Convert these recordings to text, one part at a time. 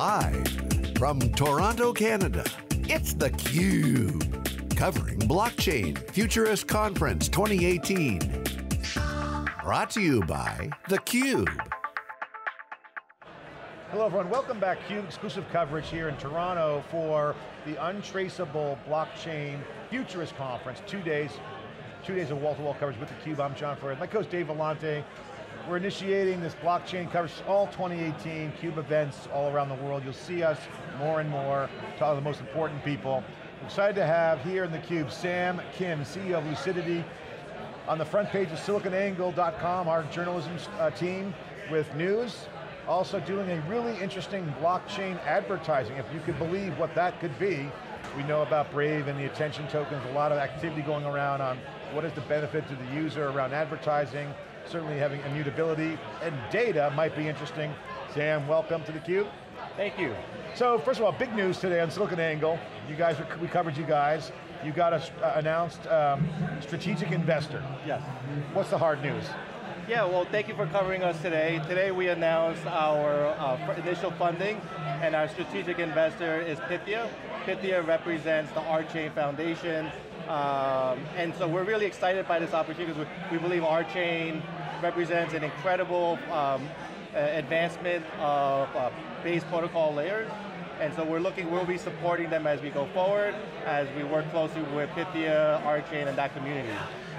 Live from Toronto, Canada, it's theCUBE. Covering Blockchain Futurist Conference 2018. Brought to you by theCUBE. Hello everyone, welcome back. CUBE exclusive coverage here in Toronto for the Untraceable Blockchain Futurist Conference. Two days, two days of wall-to-wall -wall coverage with theCUBE. I'm John Furrier. My co-host Dave Vellante. We're initiating this blockchain coverage, all 2018, CUBE events all around the world. You'll see us more and more, talk to the most important people. Excited to have here in theCUBE Sam Kim, CEO of Lucidity, on the front page of siliconangle.com, our journalism uh, team, with news, also doing a really interesting blockchain advertising, if you could believe what that could be. We know about Brave and the attention tokens, a lot of activity going around on what is the benefit to the user around advertising, certainly having immutability, and data might be interesting. Sam, welcome to theCUBE. Thank you. So first of all, big news today on SiliconANGLE. You guys, we covered you guys. You got a uh, announced um, strategic investor. Yes. What's the hard news? Yeah, well thank you for covering us today. Today we announced our uh, initial funding and our strategic investor is Pythia. Pythia represents the ARChain Foundation um, and so we're really excited by this opportunity because we, we believe chain represents an incredible um, advancement of uh, base protocol layers. And so we're looking, we'll be supporting them as we go forward, as we work closely with Pythia, ARChain, and that community.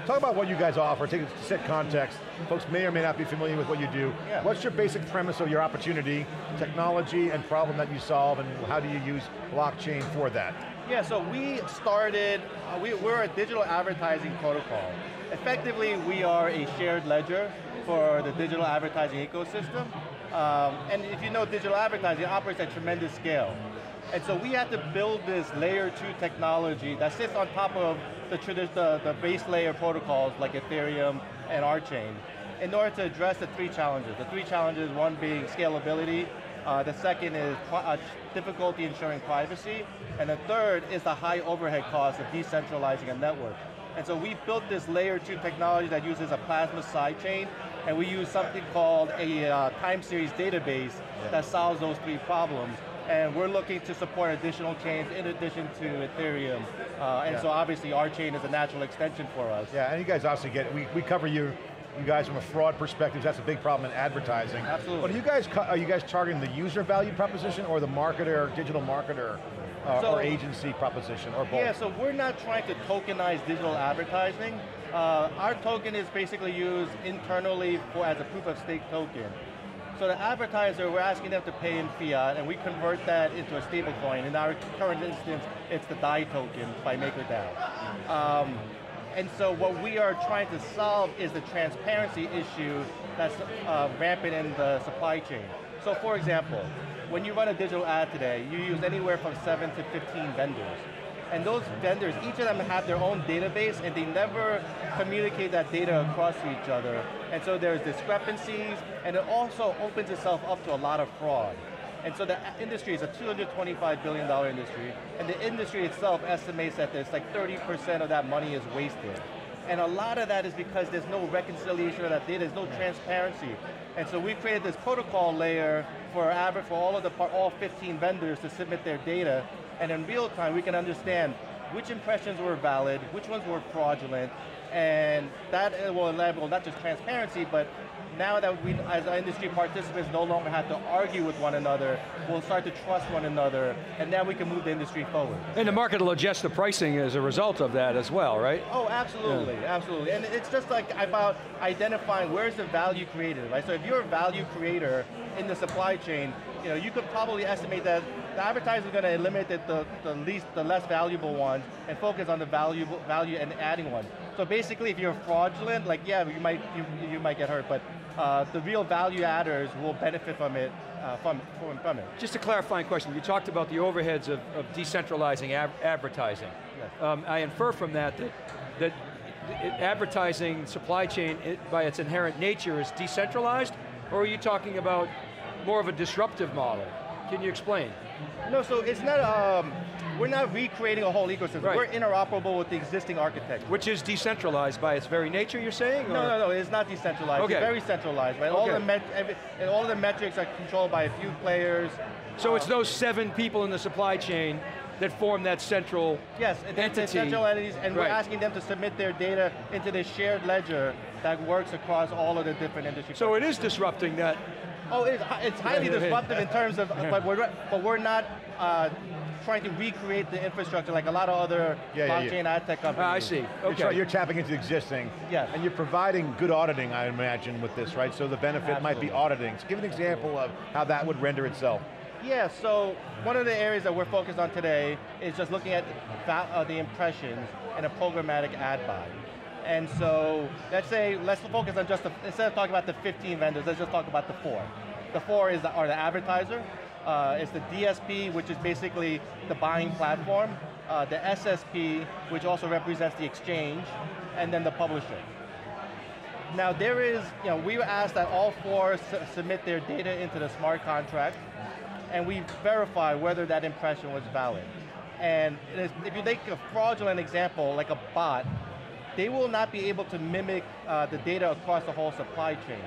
Talk about what you guys offer, take it to set context. Folks may or may not be familiar with what you do. Yeah. What's your basic premise of your opportunity, technology, and problem that you solve, and how do you use blockchain for that? Yeah, so we started, uh, we, we're a digital advertising protocol. Effectively, we are a shared ledger for the digital advertising ecosystem. Um, and if you know digital advertising, operates at tremendous scale. And so we had to build this layer two technology that sits on top of the, the, the base layer protocols like Ethereum and ARChain in order to address the three challenges. The three challenges, one being scalability, uh, the second is uh, difficulty ensuring privacy, and the third is the high overhead cost of decentralizing a network. And so we built this layer two technology that uses a plasma sidechain, and we use something called a uh, time series database yeah. that solves those three problems. And we're looking to support additional chains in addition to Ethereum. Uh, and yeah. so obviously ARChain is a natural extension for us. Yeah, and you guys obviously get. We, we cover you you guys from a fraud perspective, that's a big problem in advertising. Absolutely. But are you guys, are you guys targeting the user value proposition or the marketer, digital marketer, uh, so, or agency proposition, or both? Yeah, so we're not trying to tokenize digital advertising. Uh, our token is basically used internally for, as a proof of stake token. So the advertiser, we're asking them to pay in fiat, and we convert that into a stable coin. In our current instance, it's the DAI token by MakerDAO. Um, and so what we are trying to solve is the transparency issue that's uh, rampant in the supply chain. So for example, when you run a digital ad today, you use anywhere from seven to 15 vendors. And those vendors, each of them have their own database and they never communicate that data across to each other. And so there's discrepancies and it also opens itself up to a lot of fraud. And so the industry is a $225 billion industry, and the industry itself estimates that there's like 30% of that money is wasted. And a lot of that is because there's no reconciliation of that data, there's no transparency. And so we created this protocol layer for average for all of the all 15 vendors to submit their data, and in real time we can understand which impressions were valid, which ones were fraudulent, and that uh, will enable not just transparency, but now that we, as industry participants, no longer have to argue with one another, we'll start to trust one another, and now we can move the industry forward. And the market will adjust the pricing as a result of that as well, right? Oh, absolutely, yeah. absolutely. And it's just like about identifying where's the value created, right? So if you're a value creator in the supply chain, you know, you could probably estimate that the advertiser is going to eliminate the, the least, the less valuable ones and focus on the valuable value and adding ones. So basically, if you're fraudulent, like yeah, you might you, you might get hurt, but uh, the real value adders will benefit from it, uh, from, from, from, it. Just a clarifying question, you talked about the overheads of, of decentralizing advertising. Yes. Um, I infer from that that, that advertising supply chain, it, by its inherent nature, is decentralized, or are you talking about more of a disruptive model? Can you explain? No, so it's not, um, we're not recreating a whole ecosystem. Right. We're interoperable with the existing architecture. Which is decentralized by its very nature, you're saying? No, or- no, no, it's not decentralized. Okay. It's very centralized, right? Okay. All, the met every, and all the metrics are controlled by a few players. So it's uh, those seven people in the supply chain that form that central Yes, entity. central entities, and we're asking them to submit their data into this shared ledger that works across all of the different industries. So it is disrupting that. Oh, it's, it's highly Yeah, yeah, yeah. disruptive in terms of, but we're but we're not uh, trying to recreate the infrastructure like a lot of other Yeah, yeah, yeah. blockchain ad tech companies. Ah, I see, You're, okay. you're tapping into existing. Yes. And you're providing good auditing, I imagine, with this, right? So the benefit might be Absolutely. auditing. So give an example of how that would render itself. Yeah, so one of the areas that we're focused on today is just looking at va- uh, the impressions in a programmatic ad buy. And so let's say, let's focus on just the, instead of talking about the 15 vendors, let's just talk about the four. The four is the, are the advertiser, uh, it's the DSP, which is basically the buying platform, uh, the SSP, which also represents the exchange, and then the publisher. Now there is, you know, we were asked that all four su- submit their data into the smart contract, and we verify whether that impression was valid. And if you take a fraudulent example, like a bot, they will not be able to mimic uh, the data across the whole supply chain.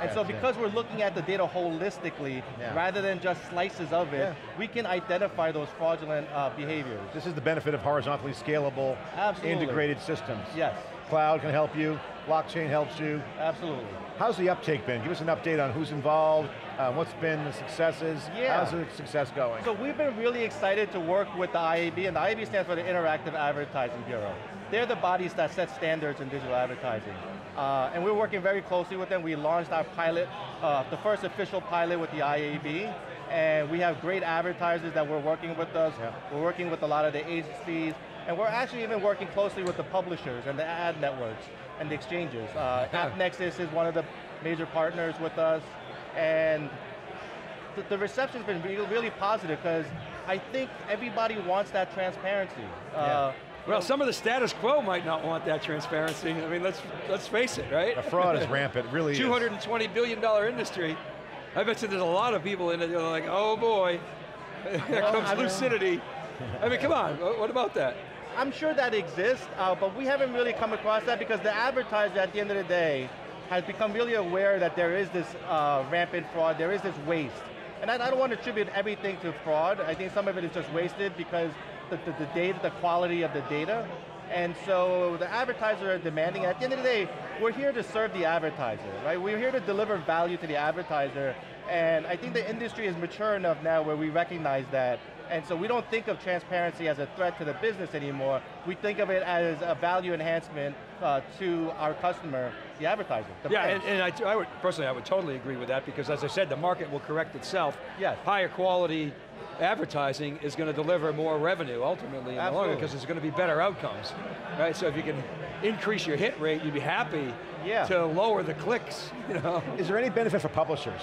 And so because we're looking at the data holistically, Yeah. rather than just slices of it, Yeah. we can identify those fraudulent uh, behaviors. This is the benefit of horizontally scalable, Absolutely. integrated systems. Yes, Cloud can help you, blockchain helps you. absolutely. How's the uptake been? Give us an update on who's involved, uh, what's been the successes, Yeah. how's the success going? So we've been really excited to work with the IAB, and the IAB stands for the Interactive Advertising Bureau. They're the bodies that set standards in digital advertising. Uh, and we're working very closely with them. We launched our pilot, uh, the first official pilot with the IAB, and we have great advertisers that we're working with us. Yeah. We're working with a lot of the agencies, and we're actually even working closely with the publishers and the ad networks and the exchanges. Uh, Yeah. AppNexus is one of the major partners with us, and the, the reception's been really, really positive because I think everybody wants that transparency. Uh, Well, some of the status quo might not want that transparency. I mean, let's let's face it, right? The fraud is rampant, it really is. $220 billion industry. I bet you there's a lot of people in it that are like, oh boy, here comes I mean- lucidity. I mean, come on, what about that? I'm sure that exists, uh, but we haven't really come across that because the advertiser at the end of the day has become really aware that there is this uh, rampant fraud, there is this waste. And I, I don't want to attribute everything to fraud. I think some of it is just wasted because the, the, the data, the quality of the data. And so the advertisers are demanding, at the end of the day, we're here to serve the advertiser, right? We're here to deliver value to the advertiser. And I think the industry is mature enough now where we recognize that. And so we don't think of transparency as a threat to the business anymore. We think of it as a value enhancement uh, to our customer, the advertiser. the Yeah, and, and I, I would, personally, I would totally agree with that because as I said, the market will correct itself. Yes. Higher quality advertising is going to deliver more revenue ultimately in the long run because there's going to be better outcomes, right? So if you can increase your hit rate, you'd be happy Yeah. to lower the clicks, you know? Is there any benefit for publishers?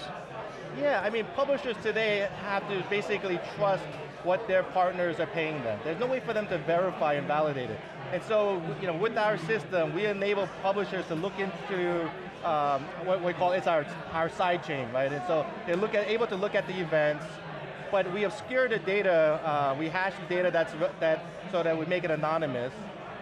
Yeah, I mean, publishers today have to basically trust what their partners are paying them. There's no way for them to verify and validate it. And so, you know, with our system, we enable publishers to look into um, what we call, it's our, our side chain, right? And so they're look at, able to look at the events, but we obscure the data, uh, we hash the data that's, that, so that we make it anonymous.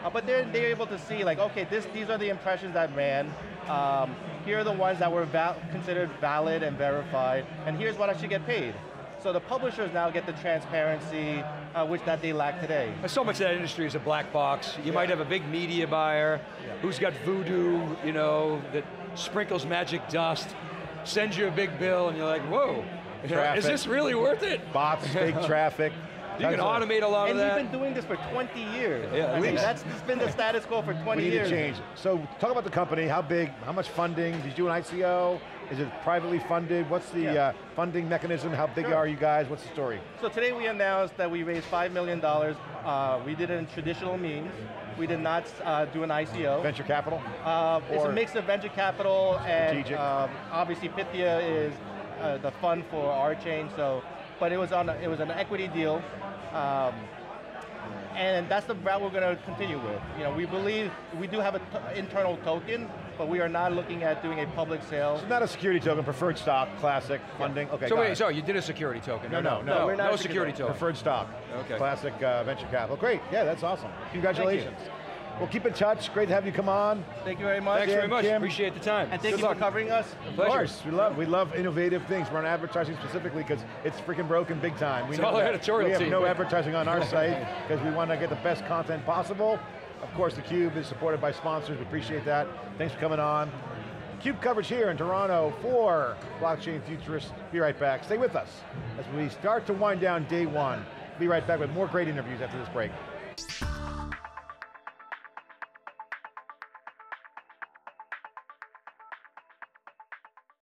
Uh, but they're, they're able to see like, okay, this, these are the impressions that ran. Um, here are the ones that were val considered valid and verified, and here's what I should get paid. So the publishers now get the transparency uh, which that they lack today. So much of that industry is a black box. You might have a big media buyer who's got voodoo, you know, that sprinkles magic dust, sends you a big bill, and you're like, whoa, you know, Traffic. is this really worth it? Bots, fake traffic. You can automate a lot And of that. And we've been doing this for 20 years. Yeah, at I mean, least. that's it's been the status quo for 20 We need years. to change. So talk about the company, how big, how much funding, did you do an ICO? Is it privately funded? What's the Yeah. uh, funding mechanism? How big Sure. are you guys? What's the story? So today we announced that we raised $5 million. Uh, we did it in traditional means. We did not uh, do an ICO. Venture capital? Uh, it's a mix of venture capital and Strategic. um, obviously Pythia is uh, the fund for ARChain. So, but it was on a, it was an equity deal, um, and that's the route we're going to continue with. You know, we believe we do have an internal token, but we are not looking at doing a public sale. So not a security token, preferred stock, classic, funding, okay, So wait, so you did a security token? No, or no, no. no, We're not no a security security token. Preferred stock. Okay. Classic uh, venture capital. Great, yeah, that's awesome. Congratulations. Well, keep in touch. Great to have you come on. Thank you very much. Thanks very much. Kim. Appreciate the time. And thank Good you luck. for covering us. Of course, we love we love innovative things. We're on advertising specifically because it's freaking broken big time. We It's all editorial We have team. no advertising on our site because we want to get the best content possible. Of course, theCUBE is supported by sponsors. We appreciate that. Thanks for coming on. CUBE coverage here in Toronto for Blockchain Futurists. Be right back. Stay with us as we start to wind down day one. Be right back with more great interviews after this break.